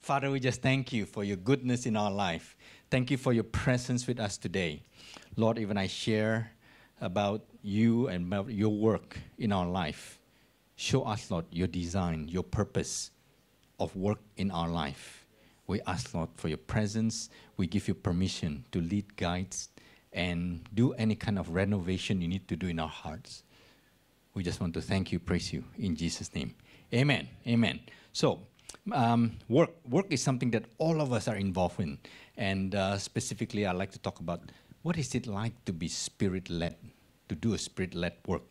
Father, we just thank you for your goodness in our life. Thank you for your presence with us today. Lord, even I share about you and about your work in our life. Show us, Lord, your design, your purpose of work in our life. We ask, Lord, for your presence. We give you permission to lead guides and do any kind of renovation you need to do in our hearts. We just want to thank you, praise you in Jesus' name. Amen. Amen. So, um, work work is something that all of us are involved in, and uh, specifically, I like to talk about what is it like to be spirit led, to do a spirit led work.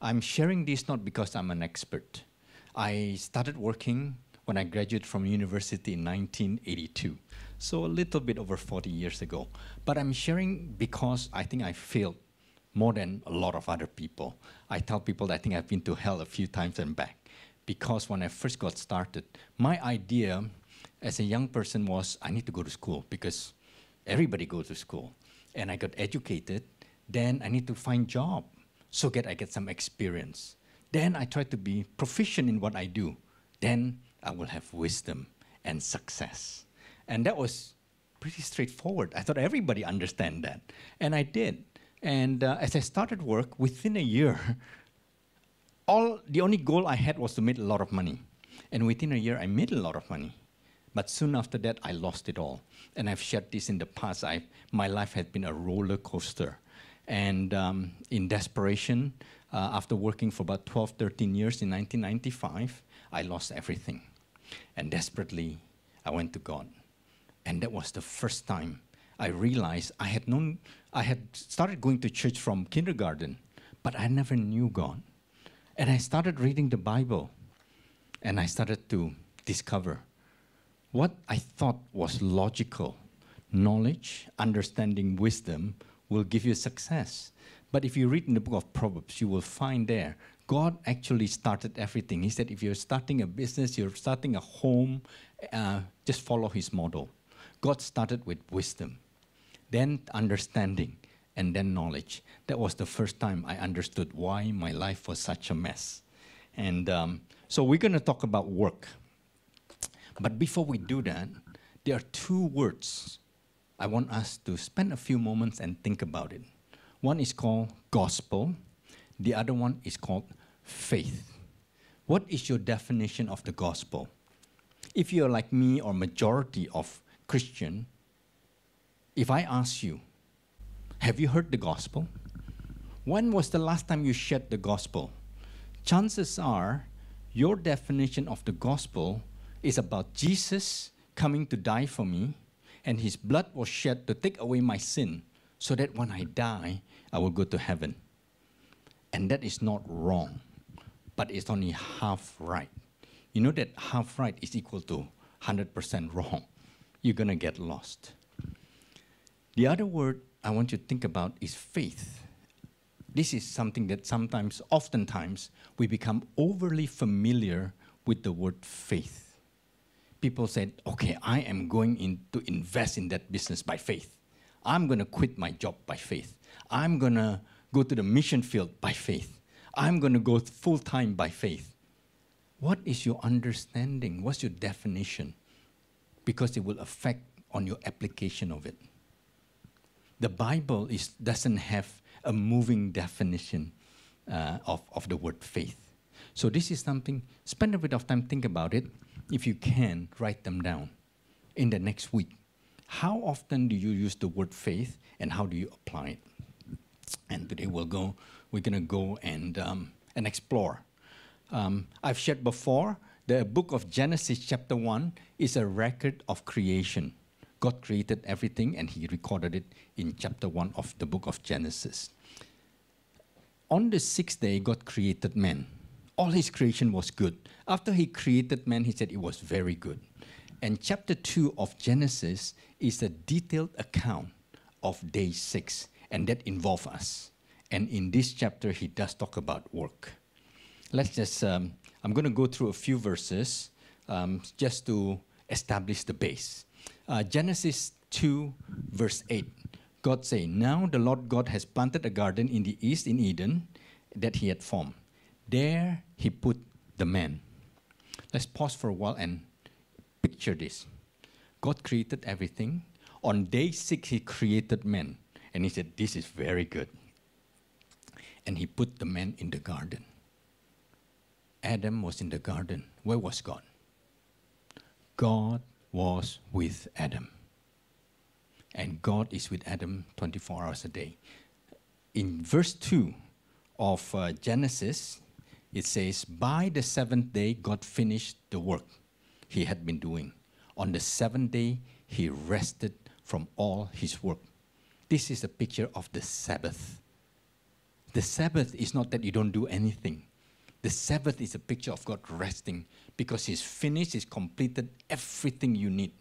I'm sharing this not because I'm an expert. I started working when I graduated from university in 1982, so a little bit over 40 years ago. But I'm sharing because I think I failed more than a lot of other people. I tell people that I think I've been to hell a few times and back because when I first got started, my idea as a young person was I need to go to school because everybody goes to school. And I got educated, then I need to find job so that I get some experience. Then I try to be proficient in what I do. Then I will have wisdom and success. And that was pretty straightforward. I thought everybody understand that. And I did. And uh, as I started work, within a year, all the only goal I had was to make a lot of money. And within a year, I made a lot of money. But soon after that, I lost it all. And I've shared this in the past. I, my life has been a roller coaster. And um, in desperation, uh, after working for about 12, 13 years in 1995, I lost everything. And desperately, I went to God. And that was the first time I realized I had known, I had started going to church from kindergarten, but I never knew God. And I started reading the Bible and I started to discover what I thought was logical knowledge, understanding, wisdom will give you success. But if you read in the book of Proverbs, you will find there God actually started everything. He said, if you're starting a business, you're starting a home, uh, just follow his model. God started with wisdom, then understanding, and then knowledge. That was the first time I understood why my life was such a mess. And um, so we're going to talk about work. But before we do that, there are two words I want us to spend a few moments and think about it. One is called gospel, the other one is called faith. What is your definition of the gospel? If you're like me or majority of Christian, if I ask you, have you heard the gospel? When was the last time you shared the gospel? Chances are your definition of the gospel is about Jesus coming to die for me, and his blood was shed to take away my sin, so that when I die, I will go to heaven. And that is not wrong, but it's only half right. You know that half right is equal to 100% wrong. You're going to get lost. The other word I want you to think about is faith. This is something that sometimes, oftentimes, we become overly familiar with the word faith. People said, okay, I am going in to invest in that business by faith. I'm going to quit my job by faith. I'm going to go to the mission field by faith. I'm going to go full time by faith. What is your understanding? What's your definition? Because it will affect on your application of it the Bible is, doesn't have a moving definition uh, of, of the word faith. So this is something, spend a bit of time, think about it. If you can, write them down in the next week. How often do you use the word faith and how do you apply it? And today we'll go, we're gonna go and, um, and explore. Um, I've shared before, the book of Genesis chapter 1 is a record of creation. God created everything and he recorded it in chapter 1 of the book of Genesis. On the sixth day, God created man. All his creation was good. After he created man, he said it was very good. And chapter 2 of Genesis is a detailed account of day 6, and that involves us. And in this chapter, he does talk about work. Let's just, um, I'm going to go through a few verses um, just to establish the base. Uh, Genesis 2, verse 8. God say, Now the Lord God has planted a garden in the east in Eden that he had formed. There he put the man. Let's pause for a while and picture this. God created everything. On day six, He created man. And He said, This is very good. And He put the man in the garden. Adam was in the garden. Where was God? God was with Adam. And God is with Adam 24 hours a day. In verse 2 of uh, Genesis, it says, By the seventh day, God finished the work he had been doing. On the seventh day, he rested from all his work. This is a picture of the Sabbath. The Sabbath is not that you don't do anything. The Sabbath is a picture of God resting because He's finished, He's completed everything you need.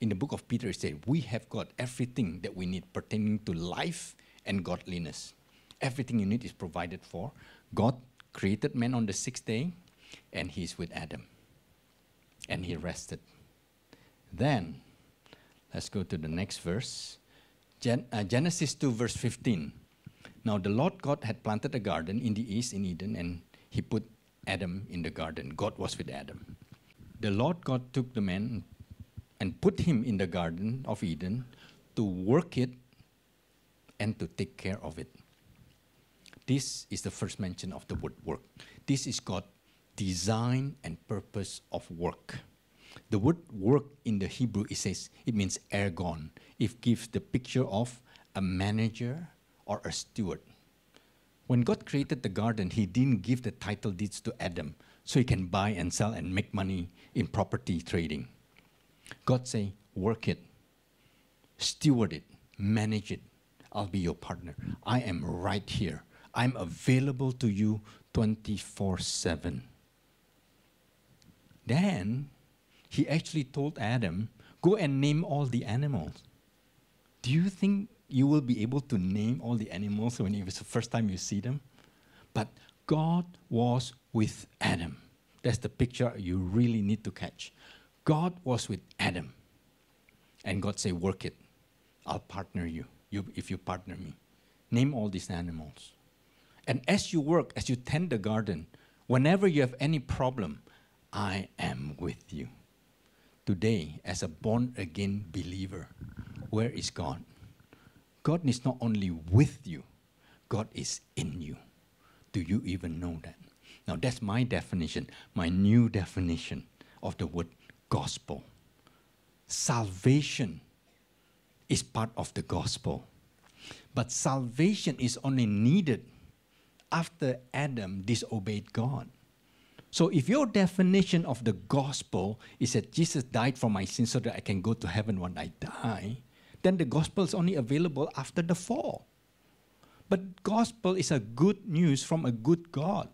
In the book of Peter, it says, We have got everything that we need pertaining to life and godliness. Everything you need is provided for. God created man on the sixth day, and He's with Adam. And He rested. Then, let's go to the next verse Gen- uh, Genesis 2, verse 15. Now, the Lord God had planted a garden in the east in Eden, and he put Adam in the garden. God was with Adam. The Lord God took the man and put him in the garden of Eden to work it and to take care of it. This is the first mention of the word work. This is God's design and purpose of work. The word work in the Hebrew, it says, it means ergon. It gives the picture of a manager or a steward. When God created the garden, He didn't give the title deeds to Adam so he can buy and sell and make money in property trading. God say, work it, steward it, manage it. I'll be your partner. I am right here. I'm available to you 24 7. Then he actually told Adam, go and name all the animals. Do you think you will be able to name all the animals when it was the first time you see them. But God was with Adam. That's the picture you really need to catch. God was with Adam. And God said, Work it. I'll partner you, you if you partner me. Name all these animals. And as you work, as you tend the garden, whenever you have any problem, I am with you. Today, as a born again believer, where is God? God is not only with you, God is in you. Do you even know that? Now, that's my definition, my new definition of the word gospel. Salvation is part of the gospel. But salvation is only needed after Adam disobeyed God. So, if your definition of the gospel is that Jesus died for my sins so that I can go to heaven when I die, then the gospel is only available after the fall. But gospel is a good news from a good God.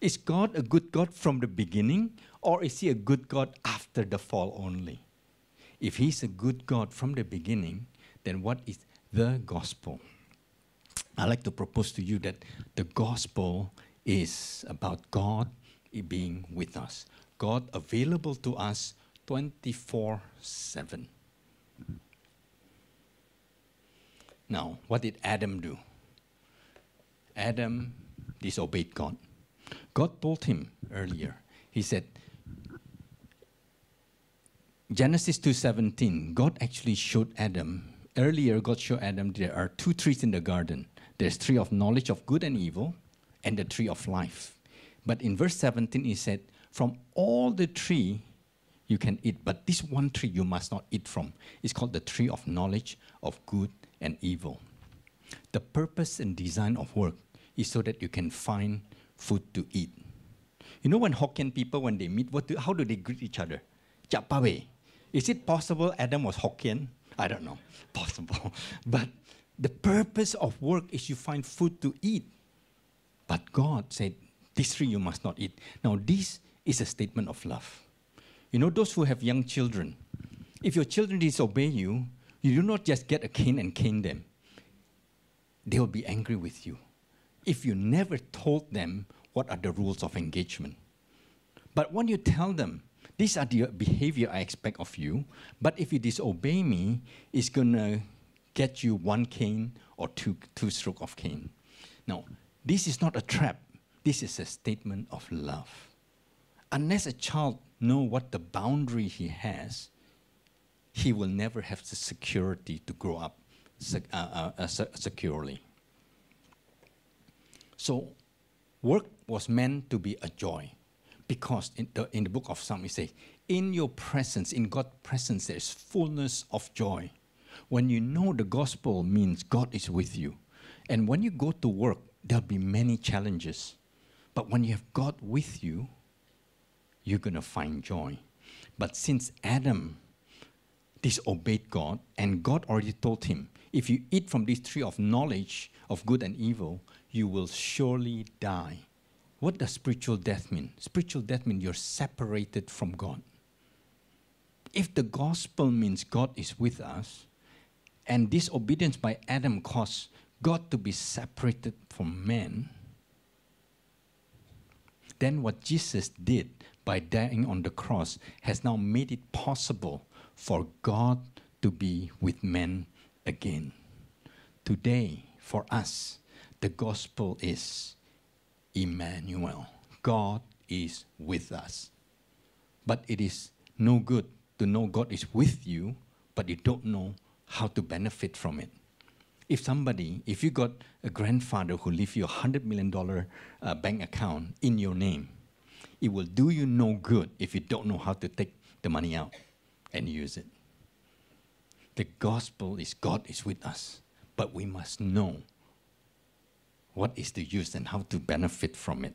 Is God a good God from the beginning, or is he a good God after the fall only? If he's a good God from the beginning, then what is the gospel? I like to propose to you that the gospel is about God being with us, God available to us 24 7. Now, what did Adam do? Adam disobeyed God. God told him earlier. He said, Genesis 2:17, God actually showed Adam. Earlier, God showed Adam there are two trees in the garden. There's tree of knowledge of good and evil, and the tree of life. But in verse 17, he said, From all the tree you can eat, but this one tree you must not eat from. It's called the tree of knowledge of good and evil. The purpose and design of work is so that you can find food to eat. You know, when Hokkien people, when they meet, what do, how do they greet each other? Chapawe. Is it possible Adam was Hokkien? I don't know. Possible. But the purpose of work is you find food to eat. But God said, This tree you must not eat. Now, this is a statement of love. You know, those who have young children, if your children disobey you, you do not just get a cane and cane them. They will be angry with you if you never told them what are the rules of engagement. But when you tell them, these are the behavior I expect of you, but if you disobey me, it's gonna get you one cane or two, two stroke of cane. Now, this is not a trap. This is a statement of love. Unless a child know what the boundary he has, he will never have the security to grow up sec- uh, uh, uh, securely. So, work was meant to be a joy because in the, in the book of Psalm it says, In your presence, in God's presence, there is fullness of joy. When you know the gospel means God is with you. And when you go to work, there'll be many challenges. But when you have God with you, you're going to find joy. But since Adam disobeyed God, and God already told him, if you eat from this tree of knowledge of good and evil, you will surely die. What does spiritual death mean? Spiritual death means you're separated from God. If the gospel means God is with us, and disobedience by Adam caused God to be separated from man, then what Jesus did by dying on the cross has now made it possible for God to be with men again. Today, for us, the gospel is Emmanuel. God is with us. But it is no good to know God is with you, but you don't know how to benefit from it. If somebody, if you got a grandfather who leave you a hundred million dollar uh, bank account in your name, it will do you no good if you don't know how to take the money out and use it. The gospel is God is with us, but we must know what is the use and how to benefit from it.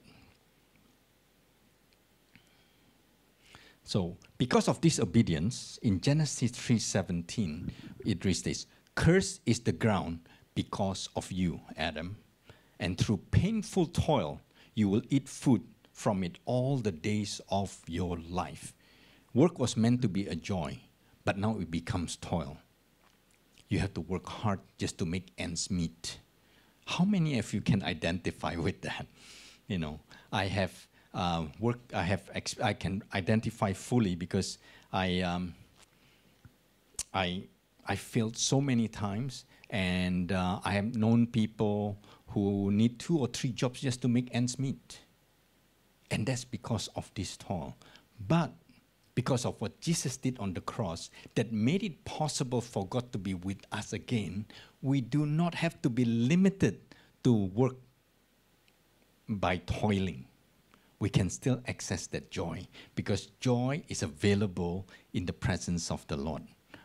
So, because of disobedience, in Genesis 3:17, it reads this: "Cursed is the ground because of you, Adam, and through painful toil you will eat food from it all the days of your life." Work was meant to be a joy, but now it becomes toil. You have to work hard just to make ends meet. How many of you can identify with that? You know, I have uh, work. I have. I can identify fully because I. Um, I. I failed so many times, and uh, I have known people who need two or three jobs just to make ends meet, and that's because of this toil. But because of what Jesus did on the cross that made it possible for God to be with us again, we do not have to be limited to work by toiling. We can still access that joy because joy is available in the presence of the Lord.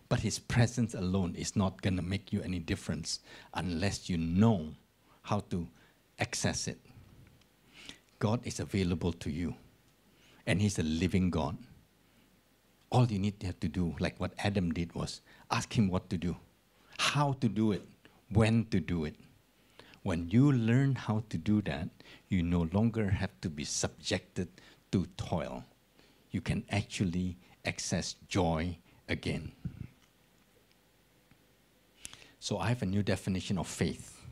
But His presence alone is not going to make you any difference unless you know how to access it. God is available to you, and He's a living God all you need to have to do, like what Adam did, was ask him what to do, how to do it, when to do it. When you learn how to do that, you no longer have to be subjected to toil. You can actually access joy again. So I have a new definition of faith.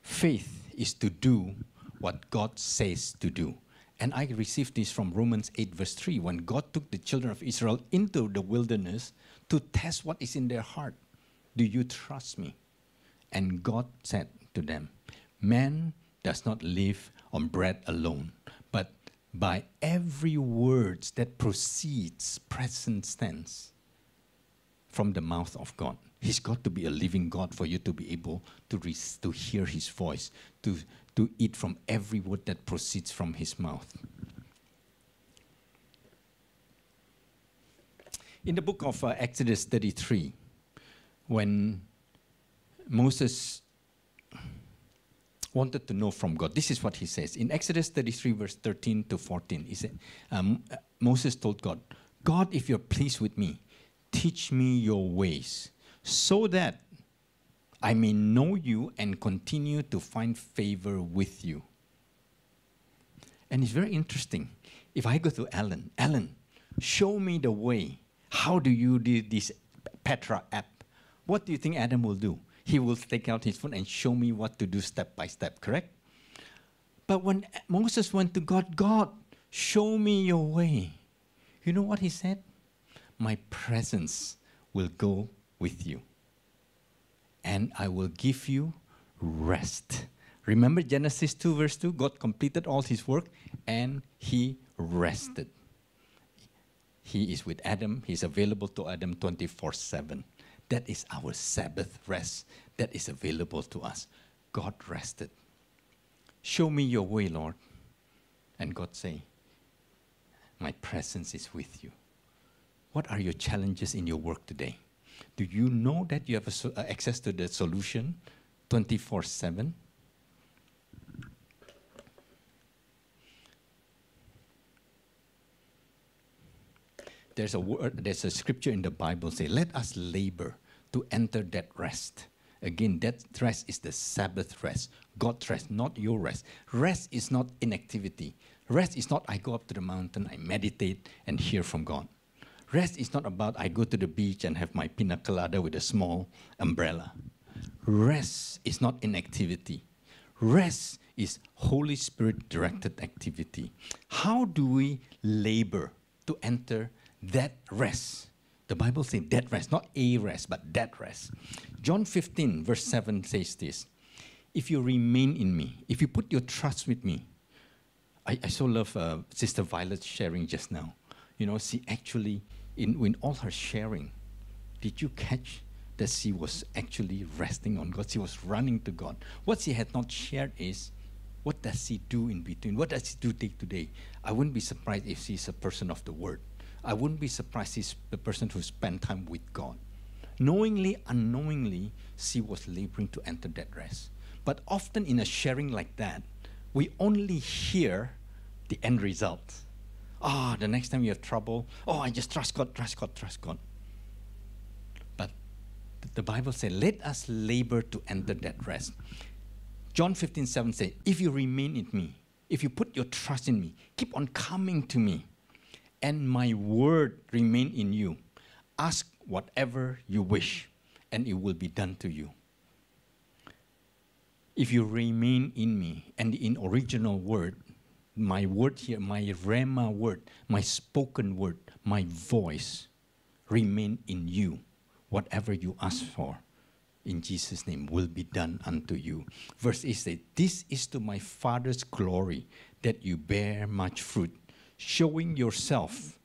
Faith is to do what God says to do. And I received this from Romans 8, verse 3, when God took the children of Israel into the wilderness to test what is in their heart. Do you trust me? And God said to them, Man does not live on bread alone, but by every word that proceeds, present tense, from the mouth of God. He's got to be a living God for you to be able to, to hear His voice, to, to eat from every word that proceeds from His mouth. In the book of uh, Exodus 33, when Moses wanted to know from God, this is what he says. In Exodus 33, verse 13 to 14, he said, um, Moses told God, God, if you're pleased with me, teach me your ways so that I may know you and continue to find favor with you. And it's very interesting. If I go to Alan, Alan, show me the way. How do you do this Petra app? What do you think Adam will do? He will take out his phone and show me what to do step by step, correct? But when Moses went to God, God, show me your way. You know what he said? My presence will go with you and I will give you rest. Remember Genesis 2, verse 2? God completed all his work and he rested. He is with Adam, He's available to Adam 24 7. That is our Sabbath rest that is available to us. God rested. Show me your way, Lord. And God say, My presence is with you. What are your challenges in your work today? Do you know that you have uh, access to the solution 24 7? There's a word, there's a scripture in the Bible say, "Let us labor to enter that rest." Again, that rest is the Sabbath rest, God's rest, not your rest. Rest is not inactivity. Rest is not I go up to the mountain, I meditate and hear from God. Rest is not about I go to the beach and have my pina colada with a small umbrella. Rest is not inactivity. Rest is Holy Spirit directed activity. How do we labor to enter that rest? The Bible says that rest, not a rest, but that rest. John 15, verse 7 says this If you remain in me, if you put your trust with me, I, I so love uh, Sister Violet sharing just now. You know, she actually, in, in all her sharing, did you catch that she was actually resting on God? She was running to God. What she had not shared is, what does she do in between? What does she do day to day? I wouldn't be surprised if she's a person of the word. I wouldn't be surprised she's the person who spent time with God. Knowingly, unknowingly, she was laboring to enter that rest. But often in a sharing like that, we only hear the end result. Ah, the next time you have trouble, oh, I just trust God, trust God, trust God. But the Bible says, let us labor to enter that rest. John 15, 7 says, if you remain in me, if you put your trust in me, keep on coming to me, and my word remain in you, ask whatever you wish, and it will be done to you. If you remain in me, and in original word, my word here, my Rhema word, my spoken word, my voice remain in you. Whatever you ask for, in Jesus' name, will be done unto you. Verse 8 says, This is to my Father's glory that you bear much fruit, showing yourself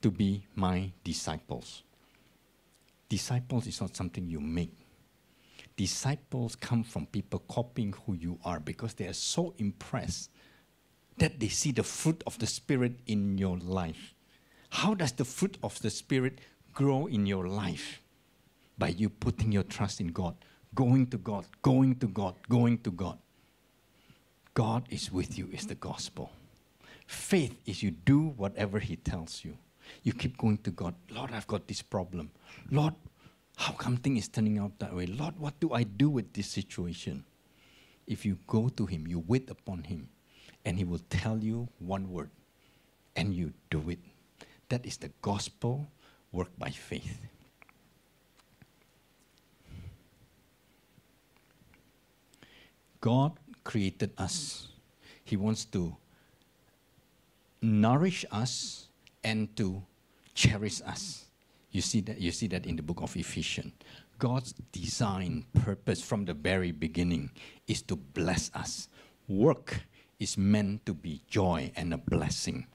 to be my disciples. Disciples is not something you make. Disciples come from people copying who you are because they are so impressed that they see the fruit of the Spirit in your life. How does the fruit of the Spirit grow in your life? By you putting your trust in God, going to God, going to God, going to God. God is with you, is the gospel. Faith is you do whatever He tells you. You keep going to God. Lord, I've got this problem. Lord, how come things is turning out that way? Lord, what do I do with this situation? If you go to Him, you wait upon Him, and He will tell you one word, and you do it. That is the gospel worked by faith. God created us. He wants to nourish us and to cherish us. You see that you see that in the book of Ephesians. God's design purpose from the very beginning is to bless us. Work is meant to be joy and a blessing.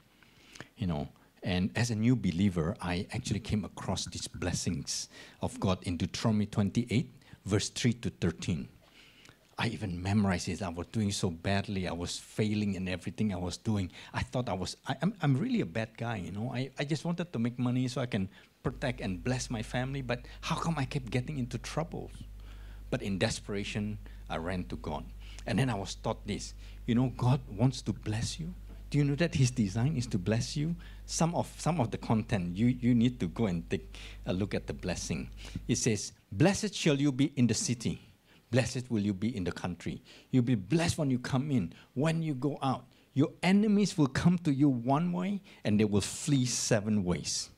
You know, and as a new believer, I actually came across these blessings of God in Deuteronomy 28, verse 3 to 13. I even memorized it. I was doing so badly. I was failing in everything I was doing. I thought I was, I, am I'm, I'm really a bad guy, you know. I, I just wanted to make money so I can protect and bless my family, but how come I kept getting into troubles? But in desperation, I ran to God. And then I was taught this you know, God wants to bless you. Do you know that His design is to bless you? Some of, some of the content, you, you need to go and take a look at the blessing. It says, Blessed shall you be in the city Blessed will you be in the country. You'll be blessed when you come in. When you go out, your enemies will come to you one way and they will flee seven ways.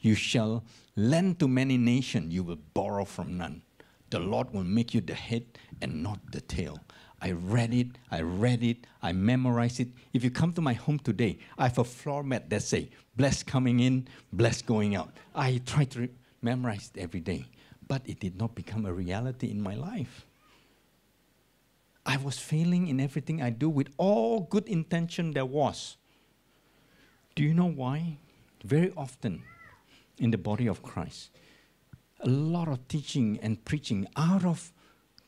You shall lend to many nations, you will borrow from none. The Lord will make you the head and not the tail. I read it, I read it, I memorized it. If you come to my home today, I have a floor mat that say, blessed coming in, blessed going out. I try to memorize it every day, but it did not become a reality in my life. I was failing in everything I do with all good intention there was. Do you know why? Very often, in the body of Christ. A lot of teaching and preaching out of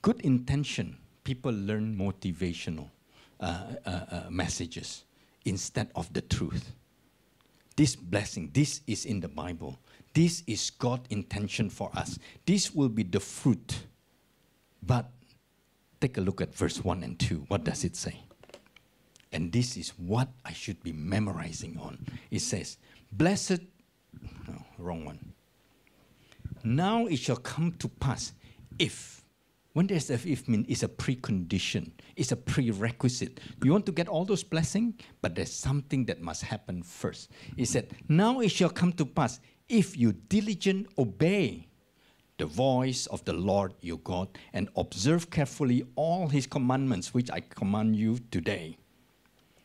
good intention. People learn motivational uh, uh, uh, messages instead of the truth. This blessing, this is in the Bible. This is God's intention for us. This will be the fruit. But take a look at verse 1 and 2. What does it say? And this is what I should be memorizing on. It says, Blessed, no, wrong one. Now it shall come to pass if, a if mean it's a precondition, it's a prerequisite. You want to get all those blessings, but there's something that must happen first. He said, Now it shall come to pass if you diligent obey the voice of the Lord your God and observe carefully all his commandments which I command you today.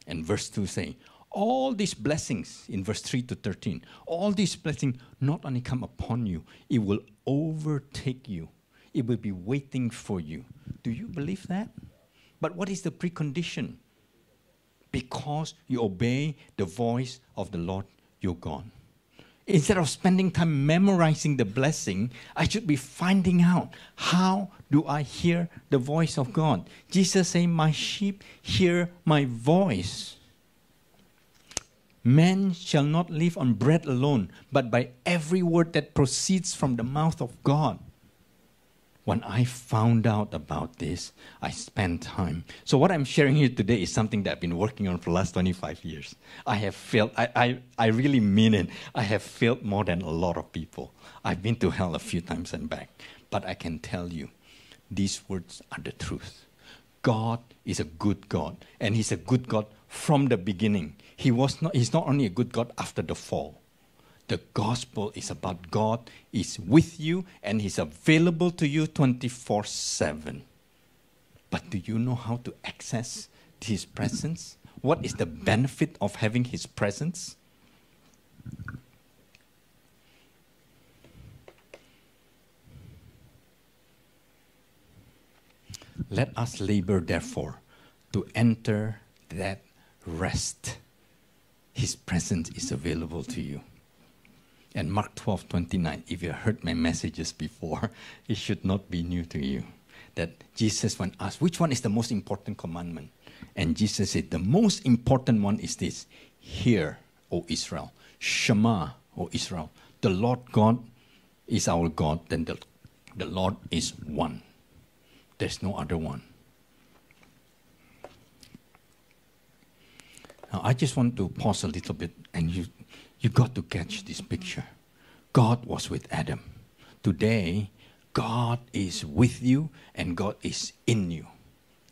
And verse 2 saying, all these blessings in verse 3 to 13, all these blessings not only come upon you, it will overtake you. It will be waiting for you. Do you believe that? But what is the precondition? Because you obey the voice of the Lord your God. Instead of spending time memorizing the blessing, I should be finding out how do I hear the voice of God. Jesus saying, My sheep hear my voice. Man shall not live on bread alone, but by every word that proceeds from the mouth of God. When I found out about this, I spent time. So, what I'm sharing here today is something that I've been working on for the last 25 years. I have failed, I, I, I really mean it. I have failed more than a lot of people. I've been to hell a few times and back. But I can tell you, these words are the truth. God is a good God, and He's a good God from the beginning. He was not, he's not only a good God after the fall. The gospel is about God is with you and He's available to you 24 7. But do you know how to access His presence? What is the benefit of having His presence? Let us labor, therefore, to enter that rest. His presence is available to you. And Mark 12 29, if you heard my messages before, it should not be new to you. That Jesus, when asked, which one is the most important commandment? And Jesus said, the most important one is this Hear, O Israel. Shema, O Israel. The Lord God is our God, then the, the Lord is one. There's no other one. Now, I just want to pause a little bit, and you, you got to catch this picture. God was with Adam. Today, God is with you, and God is in you.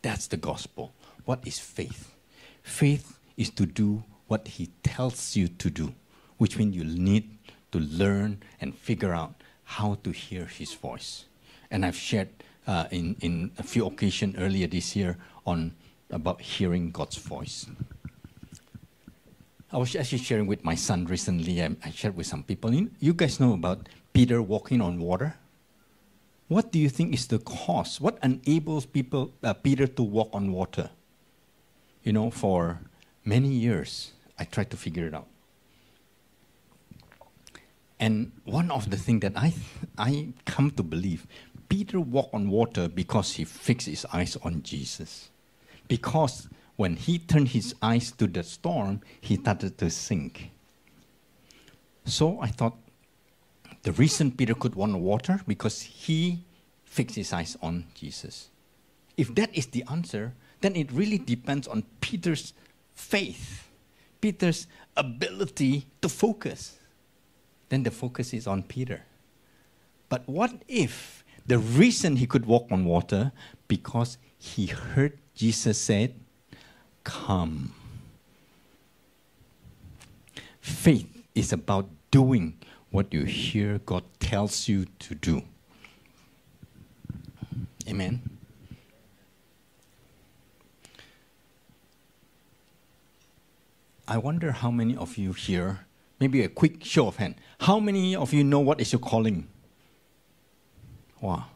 That's the gospel. What is faith? Faith is to do what He tells you to do, which means you need to learn and figure out how to hear His voice. And I've shared uh, in, in a few occasions earlier this year on about hearing God's voice. I was actually sharing with my son recently. I, I shared with some people. You, you guys know about Peter walking on water. What do you think is the cause? What enables people, uh, Peter to walk on water? You know, for many years, I tried to figure it out. And one of the things that I, I come to believe, Peter walked on water because he fixed his eyes on Jesus. Because when he turned his eyes to the storm, he started to sink. So I thought the reason Peter could on water because he fixed his eyes on Jesus. If that is the answer, then it really depends on Peter's faith, Peter's ability to focus. Then the focus is on Peter. But what if the reason he could walk on water because he heard Jesus said, "Come." Faith is about doing what you hear God tells you to do. Amen. I wonder how many of you here, maybe a quick show of hand, how many of you know what is your calling? Wow,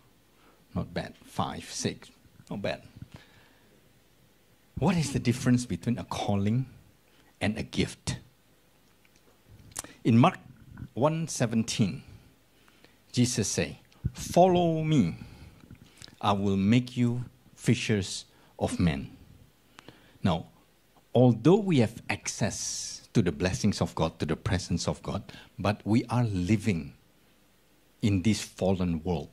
not bad. Five, six, not bad. What is the difference between a calling and a gift? In Mark 117, Jesus say, Follow me, I will make you fishers of men. Now, although we have access to the blessings of God, to the presence of God, but we are living in this fallen world.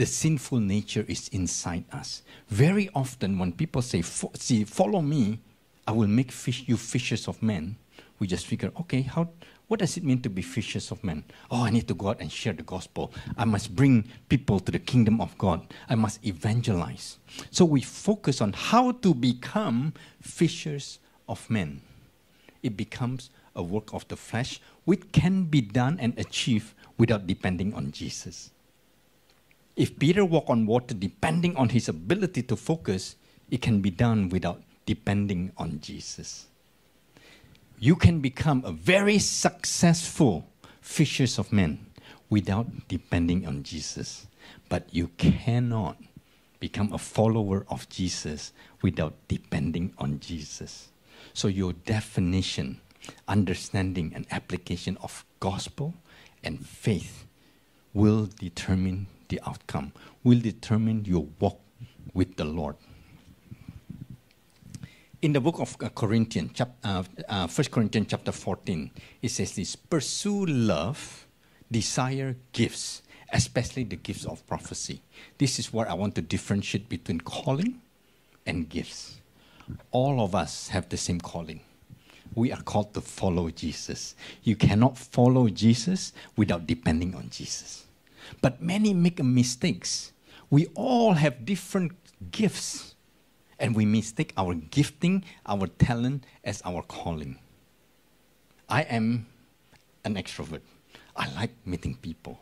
The sinful nature is inside us. Very often, when people say, "See, follow me, I will make fish, you fishers of men," we just figure, okay, how, what does it mean to be fishers of men? Oh, I need to go out and share the gospel. I must bring people to the kingdom of God. I must evangelize. So we focus on how to become fishers of men. It becomes a work of the flesh, which can be done and achieved without depending on Jesus. If Peter walked on water depending on his ability to focus, it can be done without depending on Jesus. You can become a very successful fishers of men without depending on Jesus. But you cannot become a follower of Jesus without depending on Jesus. So your definition, understanding and application of gospel and faith will determine the outcome, will determine your walk with the Lord. In the book of uh, Corinthians, chap, uh, uh, 1 Corinthians chapter 14, it says this Pursue love, desire gifts, especially the gifts of prophecy. This is where I want to differentiate between calling and gifts. All of us have the same calling we are called to follow Jesus. You cannot follow Jesus without depending on Jesus. But many make mistakes. We all have different gifts, and we mistake our gifting, our talent as our calling. I am an extrovert. I like meeting people.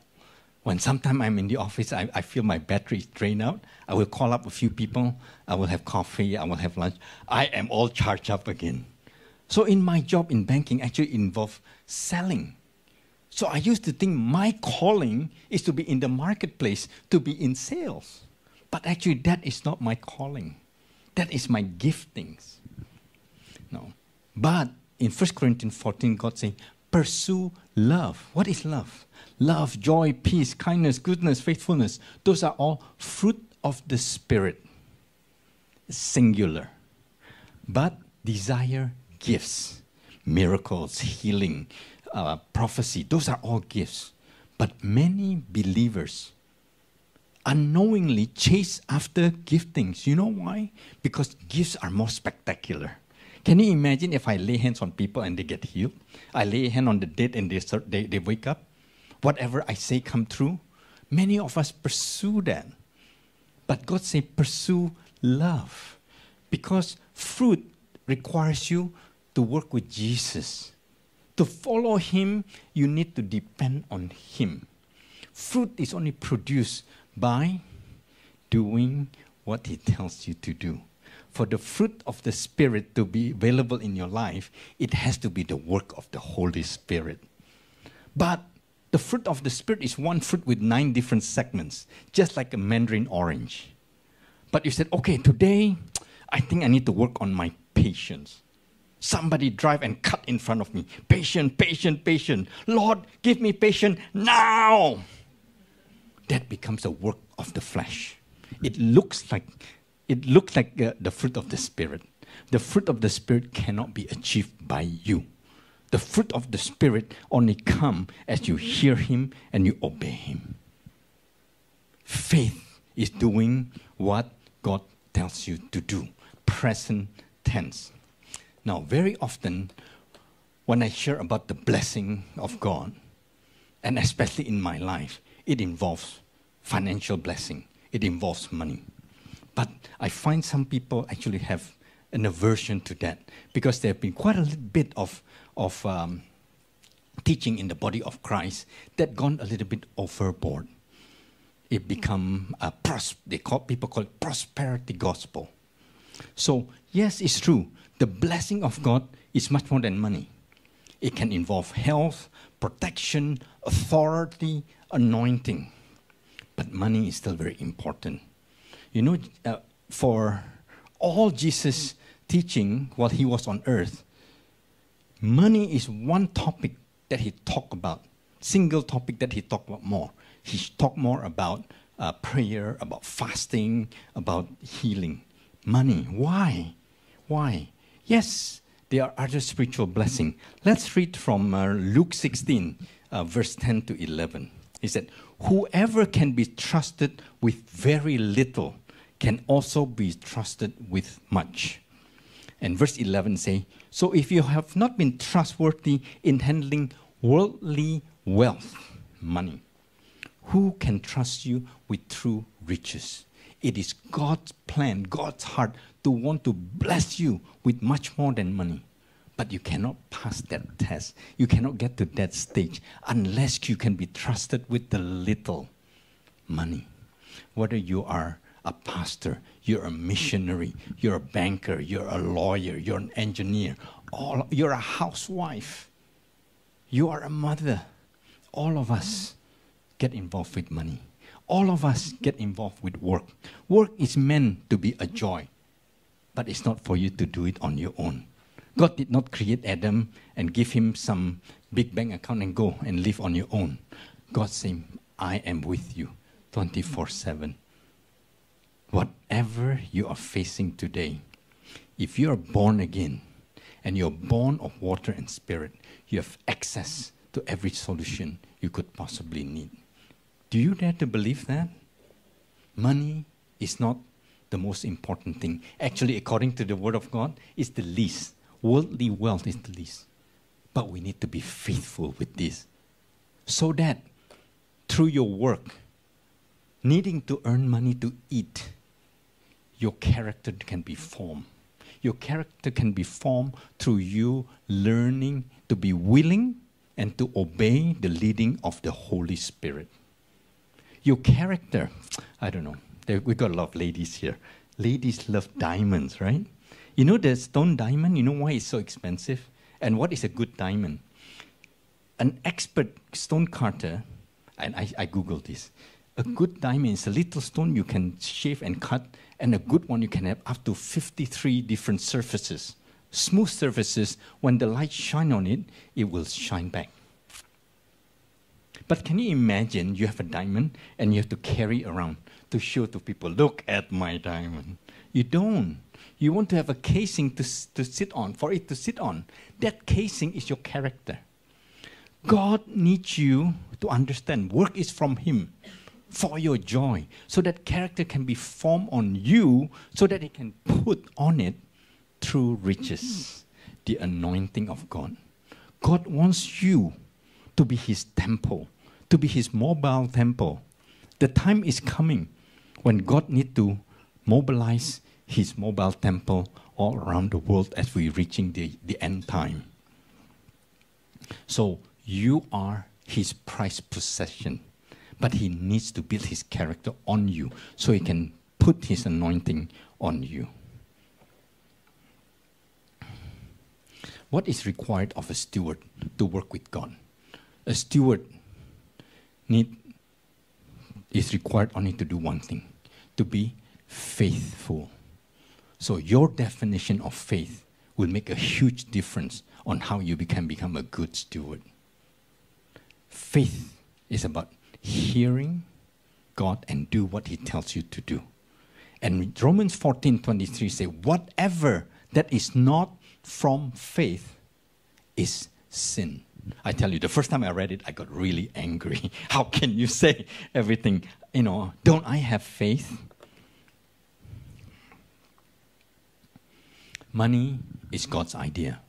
When sometimes I'm in the office, I, I feel my battery is drained out. I will call up a few people. I will have coffee. I will have lunch. I am all charged up again. So in my job in banking actually involved selling. So I used to think my calling is to be in the marketplace, to be in sales. But actually that is not my calling. That is my giftings. No. But in 1 Corinthians 14, God saying, pursue love. What is love? Love, joy, peace, kindness, goodness, faithfulness. Those are all fruit of the Spirit. Singular. But desire gifts miracles, healing, uh, prophecy. Those are all gifts. But many believers unknowingly chase after giftings. You know why? Because gifts are more spectacular. Can you imagine if I lay hands on people and they get healed? I lay a hand on the dead and they, start, they, they wake up. Whatever I say come true. Many of us pursue that. But God say pursue love. Because fruit requires you to work with Jesus. To follow Him, you need to depend on Him. Fruit is only produced by doing what He tells you to do. For the fruit of the Spirit to be available in your life, it has to be the work of the Holy Spirit. But the fruit of the Spirit is one fruit with nine different segments, just like a mandarin orange. But you said, okay, today I think I need to work on my patience. Somebody drive and cut in front of me. Patient, patient, patient. Lord, give me patience now. That becomes a work of the flesh. It looks like it looks like uh, the fruit of the spirit. The fruit of the spirit cannot be achieved by you. The fruit of the spirit only come as you hear him and you obey him. Faith is doing what God tells you to do. Present tense. Now, very often, when I hear about the blessing of God, and especially in my life, it involves financial blessing, it involves money. But I find some people actually have an aversion to that because there have been quite a little bit of, of um, teaching in the body of Christ that gone a little bit overboard. It become a pros- they call people call it prosperity gospel. So yes, it's true the blessing of God is much more than money. It can involve health, protection, authority, anointing. But money is still very important. You know, uh, for all Jesus' teaching while he was on earth, money is one topic that he talked about single topic that he talked about more. He talked more about uh, prayer, about fasting, about healing. Money. Why? Why? Yes, there are other spiritual blessings. Let's read from uh, Luke 16, uh, verse 10 to 11. He said, Whoever can be trusted with very little can also be trusted with much. And verse 11 say, So if you have not been trustworthy in handling worldly wealth, money, who can trust you with true riches? It is God's plan, God's heart to want to bless you with much more than money. But you cannot pass that test. You cannot get to that stage unless you can be trusted with the little money. Whether you are a pastor, you're a missionary, you're a banker, you're a lawyer, you're an engineer, all, you're a housewife, you are a mother. All of us get involved with money. All of us get involved with work. Work is meant to be a joy, but it's not for you to do it on your own. God did not create Adam and give him some big bank account and go and live on your own. God said, I am with you 24 7. Whatever you are facing today, if you are born again and you're born of water and spirit, you have access to every solution you could possibly need. Do you dare to believe that? Money is not the most important thing. Actually, according to the Word of God, it's the least. Worldly wealth is the least. But we need to be faithful with this so that through your work, needing to earn money to eat, your character can be formed. Your character can be formed through you learning to be willing and to obey the leading of the Holy Spirit. Your character, I don't know, We've got a lot of ladies here. Ladies love diamonds, right? You know the stone diamond, you know why it's so expensive? And what is a good diamond? An expert stone carter, and I, I Googled this, a good diamond is a little stone you can shave and cut, and a good one you can have up to 53 different surfaces. Smooth surfaces, when the light shine on it, it will shine back. But can you imagine you have a diamond and you have to carry around to show to people, look at my diamond. You don't. You want to have a casing to, to sit on, for it to sit on. That casing is your character. God needs you to understand work is from Him for your joy, so that character can be formed on you, so that He can put on it through riches, the anointing of God. God wants you to be His temple, to be His mobile temple. The time is coming when God needs to mobilize His mobile temple all around the world as we're reaching the, the end time. So you are His prized possession but he needs to build his character on you so he can put his anointing on you. What is required of a steward to work with God? A steward need is required only to do one thing, to be faithful. So your definition of faith will make a huge difference on how you can become a good steward. Faith is about hearing God and do what He tells you to do. And Romans 14 23 say, whatever that is not from faith is sin. I tell you, the first time I read it, I got really angry. How can you say everything? You know, don't I have faith? Money is God's idea.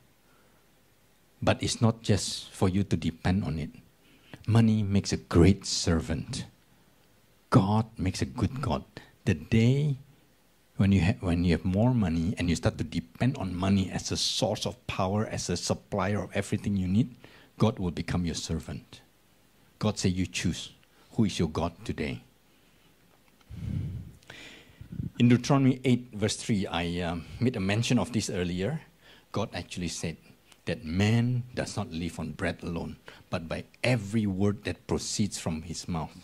But it's not just for you to depend on it. Money makes a great servant. God makes a good God. The day when you, have, when you have more money and you start to depend on money as a source of power, as a supplier of everything you need, God will become your servant. God say you choose. Who is your God today? In Deuteronomy 8, verse 3, I um, made a mention of this earlier. God actually said, that man does not live on bread alone, but by every word that proceeds from his mouth.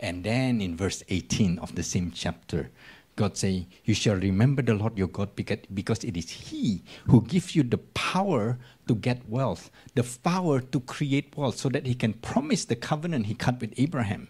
And then in verse 18 of the same chapter, God say, You shall remember the Lord your God because it is He who gives you the power to get wealth, the power to create wealth, so that He can promise the covenant He cut with Abraham.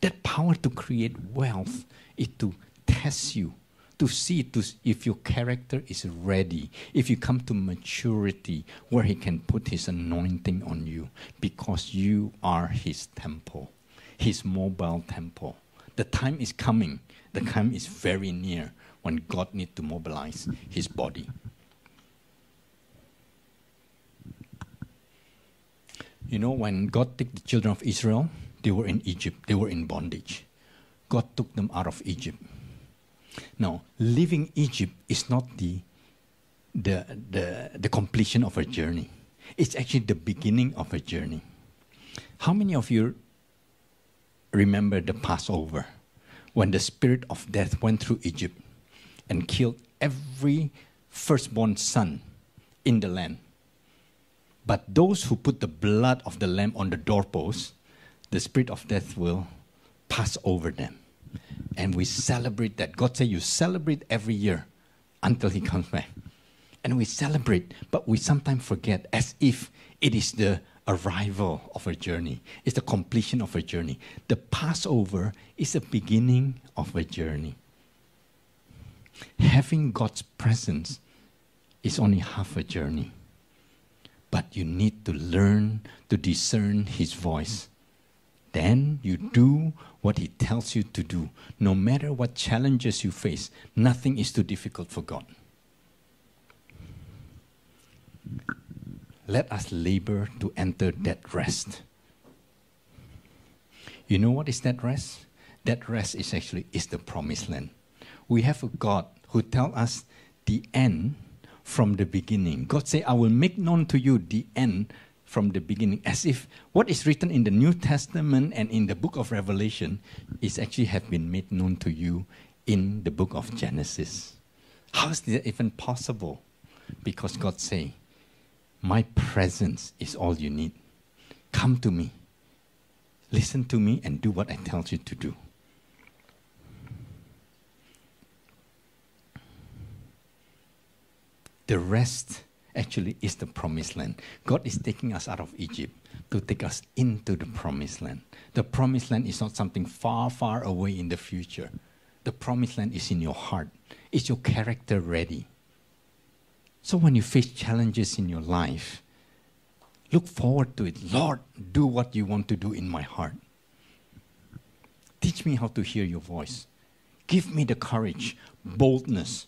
That power to create wealth is to test you, to see to, if your character is ready, if you come to maturity where He can put His anointing on you, because you are His temple, His mobile temple the time is coming. The time is very near when God needs to mobilize his body. You know, when God took the children of Israel, they were in Egypt, they were in bondage. God took them out of Egypt. Now, leaving Egypt is not the, the, the, the completion of a journey, it's actually the beginning of a journey. How many of you remember the Passover when the spirit of death went through Egypt and killed every firstborn son in the land. But those who put the blood of the lamb on the doorpost, the spirit of death will pass over them. And we celebrate that. God said, You celebrate every year until He comes back. And we celebrate, but we sometimes forget as if it is the arrival of a journey, it's the completion of a journey. The Passover is the beginning of a journey. Having God's presence is only half a journey. But you need to learn to discern His voice. Then you do what He tells you to do. No matter what challenges you face, nothing is too difficult for God let us labor to enter that rest. You know what is that rest? That rest is actually is the promised land. We have a God who tells us the end from the beginning. God say, I will make known to you the end from the beginning. As if what is written in the New Testament and in the book of Revelation is actually have been made known to you in the book of Genesis. How is that even possible? Because God say, my presence is all you need. Come to me. Listen to me and do what I tell you to do. The rest actually is the promised land. God is taking us out of Egypt to take us into the promised land. The promised land is not something far, far away in the future. The promised land is in your heart. Is your character ready? So when you face challenges in your life, look forward to it. Lord, do what you want to do in my heart. Teach me how to hear your voice. Give me the courage, boldness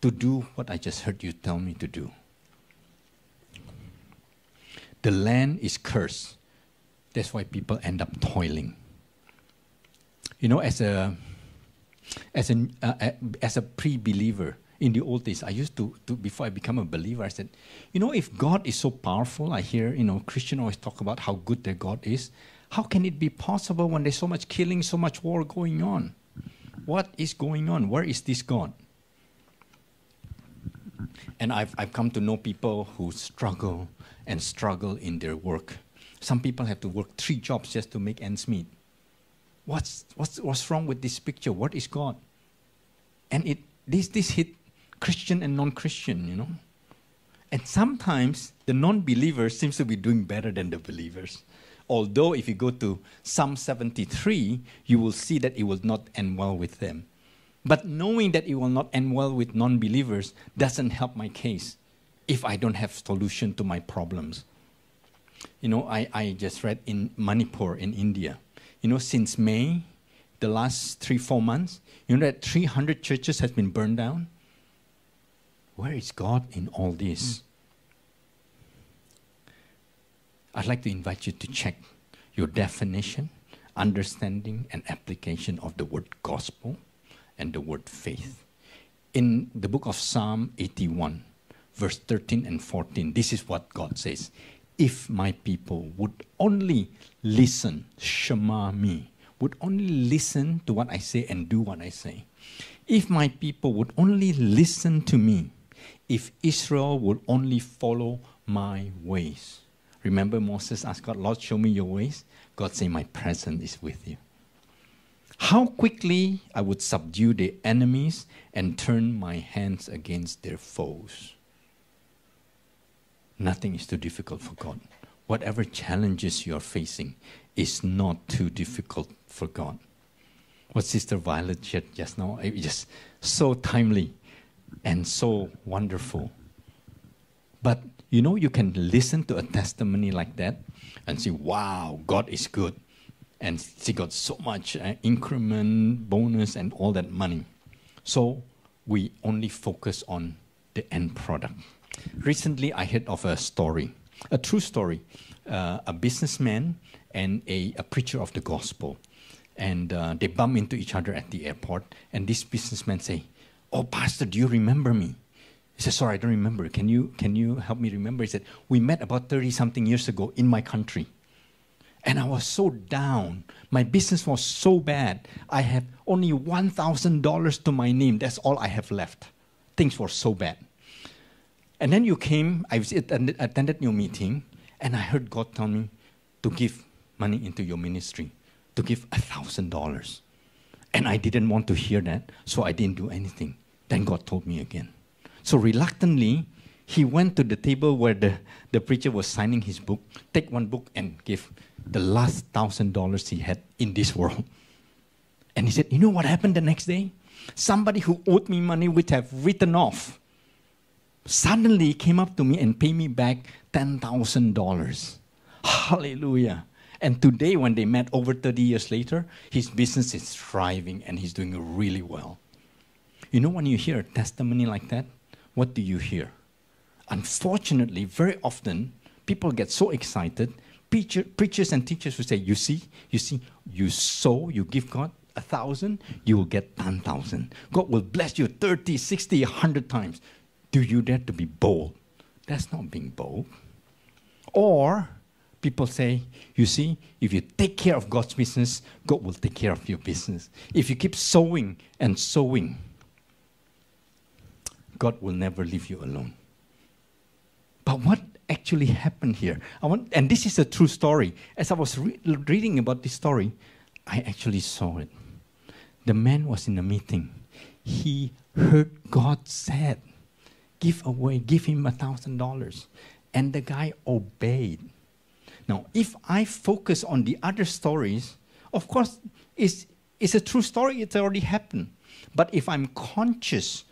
to do what I just heard you tell me to do. The land is cursed. That's why people end up toiling. You know, as a as a uh, as a pre-believer, in the old days, I used to, to, before I become a believer, I said, you know, if God is so powerful, I hear, you know, Christian always talk about how good their God is. How can it be possible when there's so much killing, so much war going on? What is going on? Where is this God? And I've, I've come to know people who struggle and struggle in their work. Some people have to work three jobs just to make ends meet. What's, what's, what's wrong with this picture? What is God? And it, this, this hit Christian and non-Christian, you know. And sometimes the non-believer seems to be doing better than the believers. Although if you go to Psalm 73, you will see that it will not end well with them. But knowing that it will not end well with non-believers doesn't help my case if I don't have solution to my problems. You know, I, I just read in Manipur in India. You know, since May, the last three, four months, you know that 300 churches has been burned down? Where is God in all this? Hmm. I'd like to invite you to check your definition, understanding, and application of the word gospel and the word faith. In the book of Psalm 81, verse 13 and 14, this is what God says If my people would only listen, Shema me, would only listen to what I say and do what I say. If my people would only listen to me, if Israel would only follow my ways. Remember, Moses asked God, Lord, show me your ways. God said, My presence is with you. how quickly I would subdue the enemies and turn my hands against their foes. Nothing is too difficult for God. Whatever challenges you're facing is not too difficult for God. What Sister Violet said just now, it just so timely and so wonderful. But you know, you can listen to a testimony like that and say, wow, God is good. And she got so much uh, increment, bonus, and all that money. So we only focus on the end product. Recently, I heard of a story, a true story. Uh, a businessman and a, a, preacher of the gospel. And uh, they bump into each other at the airport. And this businessman say, "Oh, pastor, do you remember me?" He said, "Sorry, I don't remember. Can you can you help me remember?" He said, "We met about thirty something years ago in my country." And I was so down. My business was so bad. I have only $1,000 to my name. That's all I have left. Things were so bad. And then you came, I attended your meeting, and I heard God tell me to give money into your ministry, to give $1,000. And I didn't want to hear that, so I didn't do anything. Then God told me again. So reluctantly, he went to the table where the, the preacher was signing his book, take one book and give the last thousand dollars he had in this world. And he said, You know what happened the next day? Somebody who owed me money, which I've written off, suddenly came up to me and paid me back $10,000. Hallelujah. And today, when they met over 30 years later, his business is thriving and he's doing really well. You know, when you hear a testimony like that, what do you hear? Unfortunately, very often, people get so excited. Preacher, preachers and teachers will say, You see, you see, you sow, you give God a thousand, you will get 10,000. God will bless you 30, 60, 100 times. Do you dare to be bold? That's not being bold. Or people say, you see, if you take care of God's business, God will take care of your business. If you keep sowing and sowing, God will never leave you alone. But what actually happened here? I want, and this is a true story. As I was re- reading about this story, I actually saw it. The man was in a meeting. He heard God said, "Give away, give him a thousand dollars," and the guy obeyed. Now, if I focus on the other stories, of course, it's, it's a true story, it's already happened. But if I'm conscious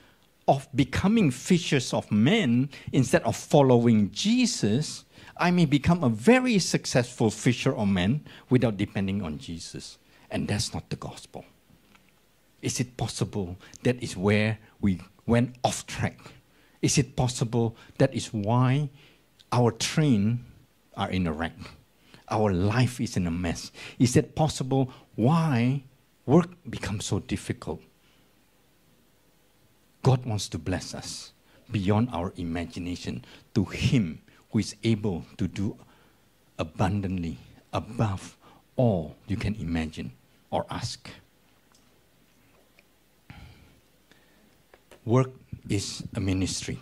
of becoming fishers of men instead of following Jesus, I may become a very successful fisher of men without depending on Jesus. And that's not the gospel. Is it possible that is where we went off track? Is it possible that is why our train are in a wreck. Our life is in a mess. Is it possible why work becomes so difficult? God wants to bless us beyond our imagination to Him who is able to do abundantly above all you can imagine or ask. Work is a ministry.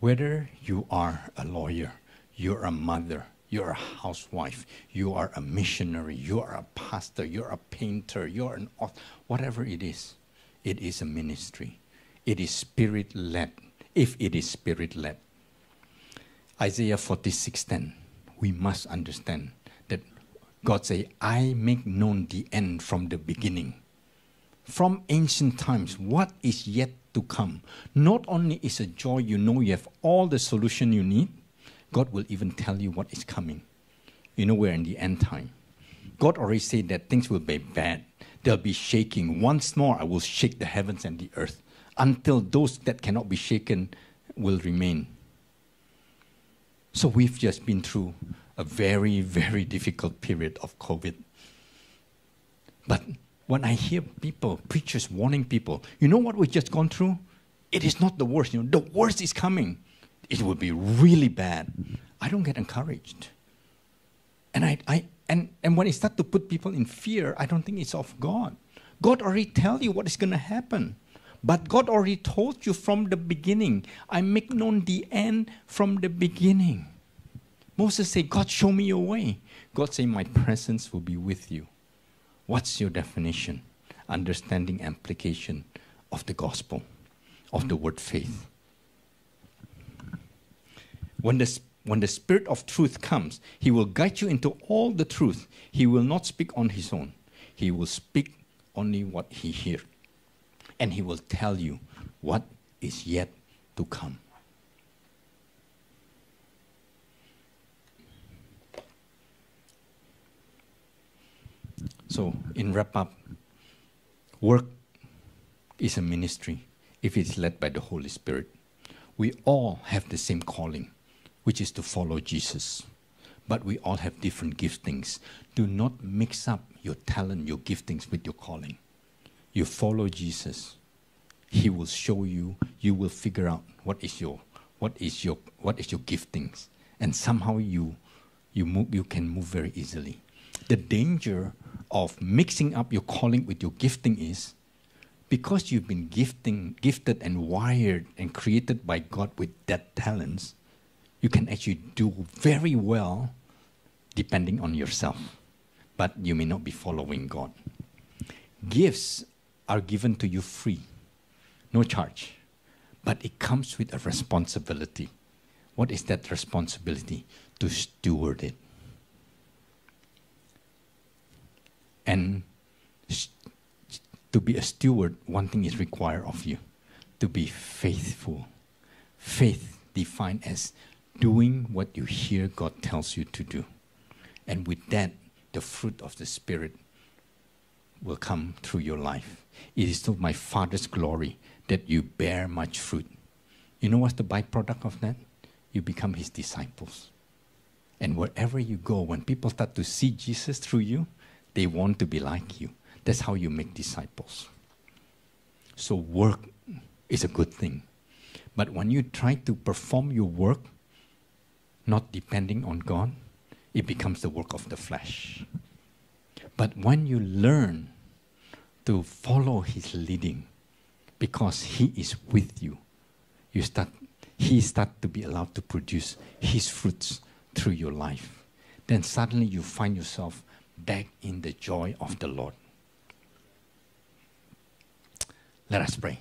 Whether you are a lawyer, you're a mother, you're a housewife, you are a missionary, you are a pastor, you're a painter, you're an author, whatever it is, it is a ministry. It is spirit led, if it is spirit led. Isaiah 46:10, we must understand that God say, I make known the end from the beginning. From ancient times, what is yet to come. Not only is a joy you know you have all the solution you need, God will even tell you what is coming. You know, we're in the end time. God already said that things will be bad. There'll be shaking. Once more, I will shake the heavens and the earth until those that cannot be shaken will remain. So we've just been through a very, very difficult period of COVID. But when I hear people, preachers warning people, you know what we've just gone through? It is not the worst. You know, the worst is coming. It will be really bad. I don't get encouraged. And I, I and, and when it start to put people in fear, I don't think it's of God. God already tell you what is going to happen. But God already told you from the beginning. I make known the end from the beginning. Moses said, God, show me your way. God said, My presence will be with you What's your definition, understanding, application of the gospel, of the word faith? When the, when the Spirit of truth comes, He will guide you into all the truth. He will not speak on His own, He will speak only what He hears. And He will tell you what is yet to come. So, in wrap up, work is a ministry if it's led by the Holy Spirit. We all have the same calling, which is to follow Jesus. But we all have different giftings. Do not mix up your talent, your giftings with your calling. You follow Jesus. He will show you, you will figure out what is your what is your what is your giftings. And somehow you you move you can move very easily. The danger of mixing up your calling with your gifting is because you've been gifting, gifted and wired and created by God with that talents, you can actually do very well depending on yourself. But you may not be following God. Gifts are given to you free, no charge. But it comes with a responsibility. What is that responsibility? To steward it. And to be a steward, one thing is required of you to be faithful. Faith defined as doing what you hear God tells you to do. And with that, the fruit of the Spirit will come through your life. It is to my Father's glory that you bear much fruit. You know what's the byproduct of that? You become His disciples. And wherever you go, when people start to see Jesus through you, they want to be like you. That's how you make disciples. So, work is a good thing. But when you try to perform your work not depending on God, it becomes the work of the flesh. But when you learn to follow His leading, because He is with you, you start, He start to be allowed to produce His fruits through your life. Then suddenly you find yourself back in the joy of the Lord. Let us pray.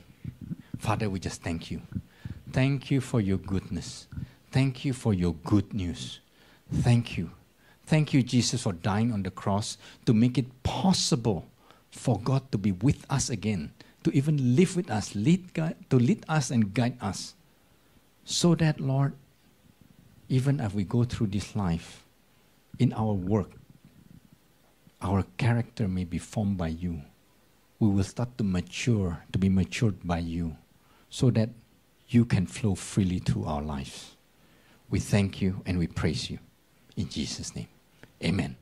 Father, we just thank you. Thank you for your goodness. Thank you for your good news. Thank you. Thank you, Jesus, for dying on the cross to make it possible for God to be with us again, to even live with us, lead, to lead us and guide us. So that, Lord, even as we go through this life, in our work, our character may be formed by you. We will start to mature, to be matured by you, so that you can flow freely through our lives. We thank you and we praise you. In Jesus' name, amen.